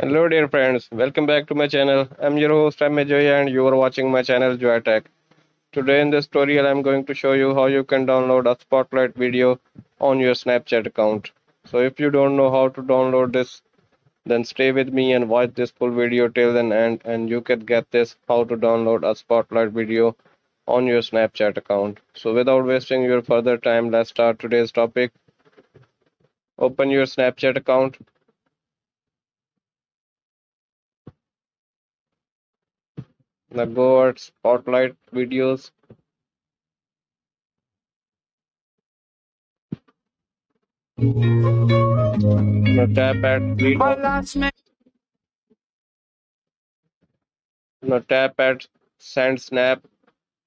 Hello dear friends, welcome back to my channel. I'm your host Amit Joy and you are watching my channel Joy Tech. Today in this tutorial I'm going to show you how you can download a spotlight video on your Snapchat account. So if you don't know how to download this then stay with me and watch this full video till the end and you can get this how to download a spotlight video on your Snapchat account. So without wasting your further time let's start today's topic. Open your Snapchat account Now go at Spotlight videos. Now tap at video. Now tap at send snap.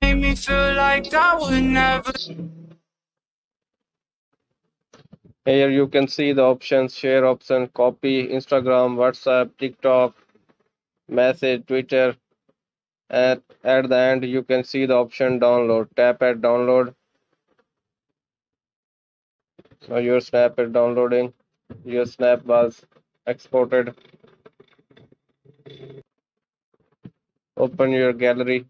made me feel like I would never. Here you can see the options share option, copy, Instagram, WhatsApp, TikTok, message, Twitter. At, at the end you can see the option download. Tap at download. Now your snap is downloading. Your snap was exported. Open your gallery.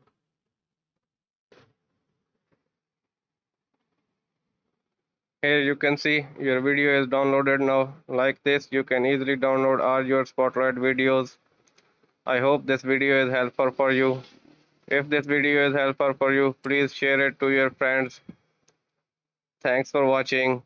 Here you can see your video is downloaded now. Like this, you can easily download all your Spotlight videos. I hope this video is helpful for you. If this video is helpful for you, please share it to your friends. Thanks for watching.